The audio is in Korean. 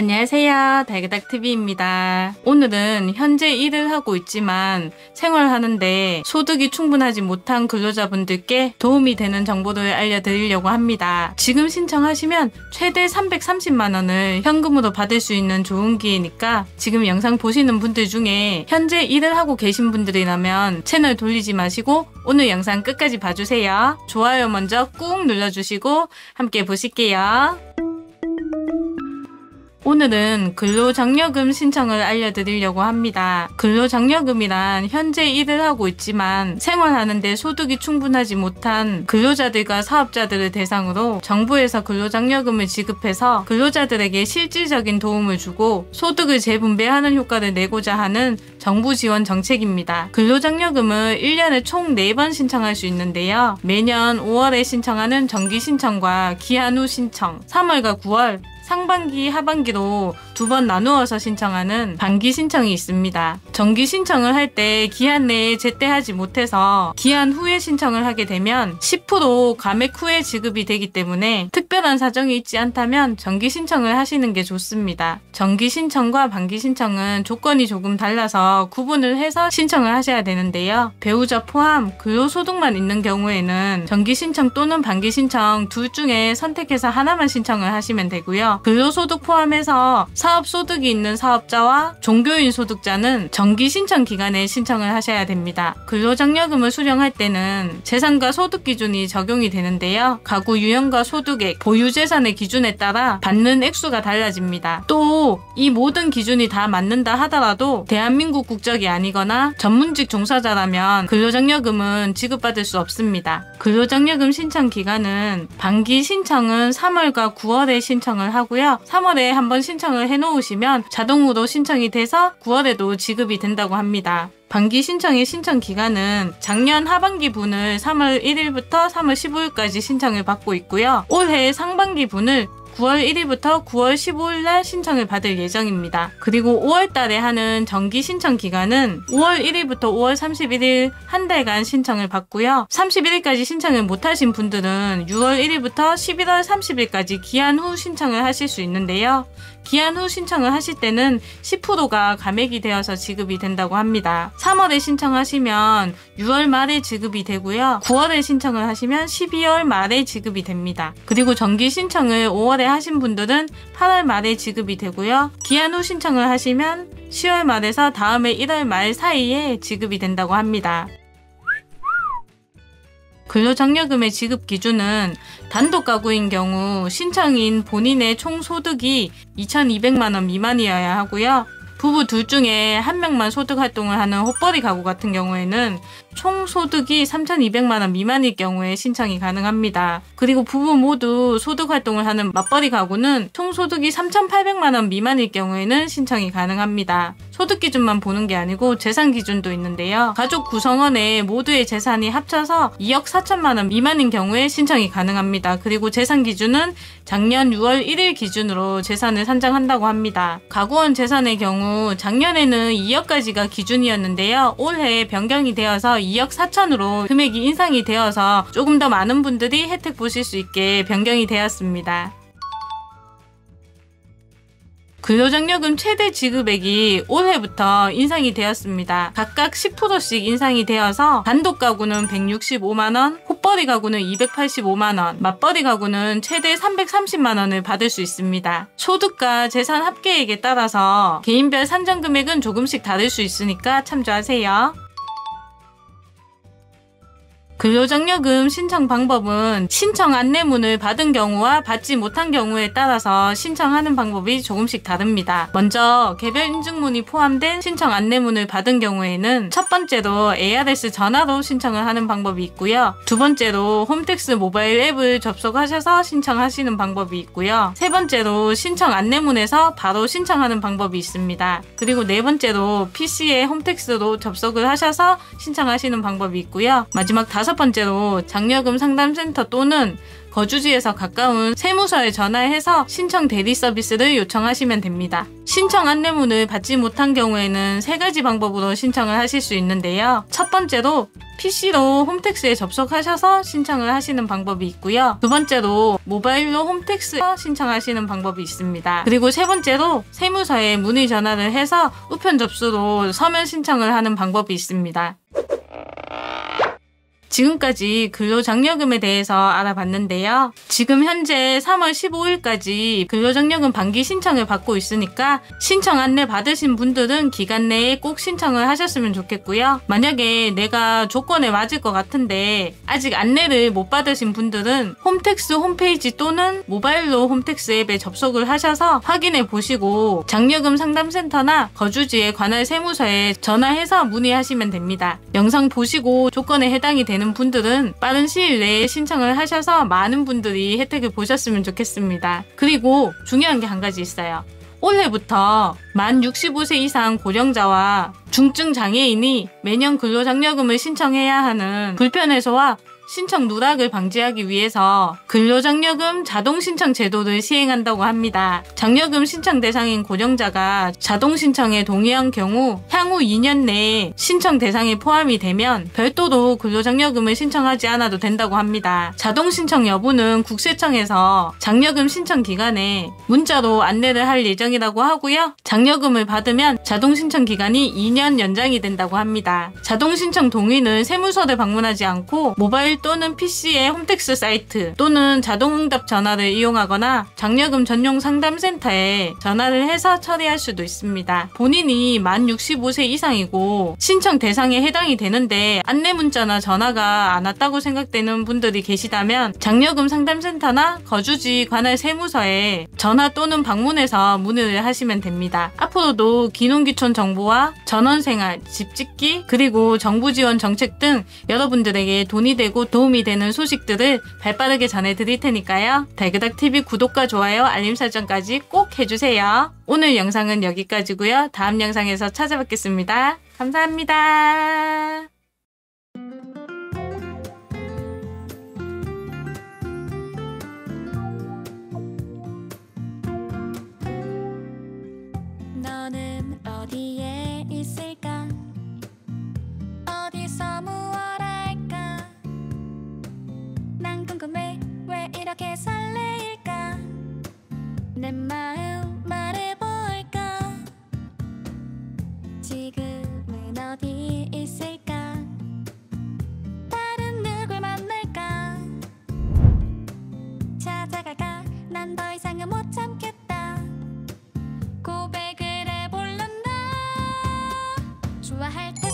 안녕하세요. 달그닥TV입니다. 오늘은 현재 일을 하고 있지만 생활하는데 소득이 충분하지 못한 근로자분들께 도움이 되는 정보를 알려드리려고 합니다. 지금 신청하시면 최대 330만원을 현금으로 받을 수 있는 좋은 기회니까 지금 영상 보시는 분들 중에 현재 일을 하고 계신 분들이라면 채널 돌리지 마시고 오늘 영상 끝까지 봐주세요. 좋아요 먼저 꾹 눌러주시고 함께 보실게요. 오늘은 근로장려금 신청을 알려드리려고 합니다. 근로장려금이란 현재 일을 하고 있지만 생활하는데 소득이 충분하지 못한 근로자들과 사업자들을 대상으로 정부에서 근로장려금을 지급해서 근로자들에게 실질적인 도움을 주고 소득을 재분배하는 효과를 내고자 하는 정부 지원 정책입니다. 근로장려금을 1년에 총 4번 신청할 수 있는데요. 매년 5월에 신청하는 정기 신청과 기한 후 신청, 3월과 9월, 상반기, 하반기로 두 번 나누어서 신청하는 반기 신청이 있습니다. 정기 신청을 할 때 기한 내에 제때 하지 못해서 기한 후에 신청을 하게 되면 10% 감액 후에 지급이 되기 때문에 특별한 사정이 있지 않다면 정기 신청을 하시는 게 좋습니다. 정기 신청과 반기 신청은 조건이 조금 달라서 구분을 해서 신청을 하셔야 되는데요. 배우자 포함 근로소득만 있는 경우에는 정기 신청 또는 반기 신청 둘 중에 선택해서 하나만 신청을 하시면 되고요. 근로소득 포함해서 사업소득이 있는 사업자와 종교인 소득자는 정기 신청 기간에 신청을 하셔야 됩니다. 근로장려금을 수령할 때는 재산과 소득 기준이 적용이 되는데요. 가구 유형과 소득액, 보유재산의 기준에 따라 받는 액수가 달라집니다. 또 이 모든 기준이 다 맞는다 하더라도 대한민국 국적이 아니거나 전문직 종사자라면 근로장려금은 지급받을 수 없습니다. 근로장려금 신청 기간은 반기 신청은 3월과 9월에 신청을 하고 하고요. 3월에 한번 신청을 해놓으시면 자동으로 신청이 돼서 9월에도 지급이 된다고 합니다. 반기 신청의 신청 기간은 작년 하반기 분을 3월 1일부터 3월 15일까지 신청을 받고 있고요. 올해 상반기 분을 9월 1일부터 9월 15일 날 신청을 받을 예정입니다. 그리고 5월 달에 하는 정기 신청 기간은 5월 1일부터 5월 31일 한 달간 신청을 받고요. 31일까지 신청을 못하신 분들은 6월 1일부터 11월 30일까지 기한 후 신청을 하실 수 있는데요. 기한 후 신청을 하실 때는 10%가 감액이 되어서 지급이 된다고 합니다. 3월에 신청하시면 6월 말에 지급이 되고요. 9월에 신청을 하시면 12월 말에 지급이 됩니다. 그리고 정기 신청을 5월에 하신 분들은 8월 말에 지급이 되고요. 기한 후 신청을 하시면 10월 말에서 다음해 1월 말 사이에 지급이 된다고 합니다. 근로장려금의 지급 기준은 단독 가구인 경우 신청인 본인의 총 소득이 2,200만 원 미만이어야 하고요. 부부 둘 중에 한 명만 소득 활동을 하는 헛벌이 가구 같은 경우에는 총 소득이 3,200만 원 미만일 경우에 신청이 가능합니다. 그리고 부부 모두 소득 활동을 하는 맞벌이 가구는 총 소득이 3,800만 원 미만일 경우에는 신청이 가능합니다. 소득 기준만 보는 게 아니고 재산 기준도 있는데요. 가족 구성원의 모두의 재산이 합쳐서 2억 4천만 원 미만인 경우에 신청이 가능합니다. 그리고 재산 기준은 작년 6월 1일 기준으로 재산을 산정한다고 합니다. 가구원 재산의 경우 작년에는 2억까지가 기준이었는데요. 올해 변경이 되어서 2억 4천으로 금액이 인상이 되어서 조금 더 많은 분들이 혜택 보실 수 있게 변경이 되었습니다. 근로장려금 최대 지급액이 올해부터 인상이 되었습니다. 각각 10%씩 인상이 되어서 단독 가구는 165만원, 콧벌이 가구는 285만원, 맞벌이 가구는 최대 330만원을 받을 수 있습니다. 소득과 재산 합계액에 따라서 개인별 산정 금액은 조금씩 다를 수 있으니까 참조하세요. 근로장려금 신청 방법은 신청 안내문을 받은 경우와 받지 못한 경우에 따라서 신청하는 방법이 조금씩 다릅니다. 먼저 개별 인증문이 포함된 신청 안내문을 받은 경우에는 첫 번째로 ARS 전화로 신청을 하는 방법이 있고요. 두 번째로 홈택스 모바일 앱을 접속하셔서 신청하시는 방법이 있고요. 세 번째로 신청 안내문에서 바로 신청하는 방법이 있습니다. 그리고 네 번째로 PC에 홈택스로 접속을 하셔서 신청하시는 방법이 있고요. 마지막 다섯 다섯 번째로 장려금 상담센터 또는 거주지에서 가까운 세무서에 전화해서 신청 대리 서비스를 요청하시면 됩니다. 신청 안내문을 받지 못한 경우에는 세 가지 방법으로 신청을 하실 수 있는데요. 첫 번째로 PC로 홈택스에 접속하셔서 신청을 하시는 방법이 있고요. 두 번째로 모바일로 홈택스에 신청하시는 방법이 있습니다. 그리고 세 번째로 세무서에 문의 전화를 해서 우편 접수로 서면 신청을 하는 방법이 있습니다. 지금까지 근로장려금에 대해서 알아봤는데요. 지금 현재 3월 15일까지 근로장려금 반기 신청을 받고 있으니까 신청 안내 받으신 분들은 기간 내에 꼭 신청을 하셨으면 좋겠고요. 만약에 내가 조건에 맞을 것 같은데 아직 안내를 못 받으신 분들은 홈택스 홈페이지 또는 모바일로 홈택스 앱에 접속을 하셔서 확인해 보시고 장려금 상담센터나 거주지의 관할 세무서에 전화해서 문의하시면 됩니다. 영상 보시고 조건에 해당이 되는 되는 분들은 빠른 시일 내에 신청을 하셔서 많은 분들이 혜택을 보셨으면 좋겠습니다. 그리고 중요한 게 한 가지 있어요. 올해부터 만 65세 이상 고령자와 중증 장애인이 매년 근로장려금을 신청해야 하는 불편 해소와 신청 누락을 방지하기 위해서 근로장려금 자동 신청 제도를 시행한다고 합니다. 장려금 신청 대상인 고령자가 자동 신청에 동의한 경우 향후 2년 내에 신청 대상에 포함이 되면 별도로 근로장려금을 신청하지 않아도 된다고 합니다. 자동 신청 여부는 국세청에서 장려금 신청 기간에 문자로 안내를 할 예정이라고 하고요. 장려금을 받으면 자동 신청 기간이 2년 연장이 된다고 합니다. 자동 신청 동의는 세무서를 방문하지 않고 모바일 또는 PC의 홈택스 사이트 또는 자동응답 전화를 이용하거나 장려금 전용 상담센터에 전화를 해서 처리할 수도 있습니다. 본인이 만 65세 이상이고 신청 대상에 해당이 되는데 안내 문자나 전화가 안 왔다고 생각되는 분들이 계시다면 장려금 상담센터나 거주지 관할 세무서에 전화 또는 방문해서 문의를 하시면 됩니다. 앞으로도 기농기촌 정보와 전원생활, 집짓기, 그리고 정부 지원 정책 등 여러분들에게 돈이 되고 도움이 되는 소식들을 발빠르게 전해드릴 테니까요. 달그닥TV 구독과 좋아요, 알림 설정까지 꼭 해주세요. 오늘 영상은 여기까지고요. 다음 영상에서 찾아뵙겠습니다. 감사합니다. 어디 있을까? 다른 누굴 만날까? 찾아갈까? 난 더 이상은 못 참겠다. 고백을 해볼란다. 좋아할 때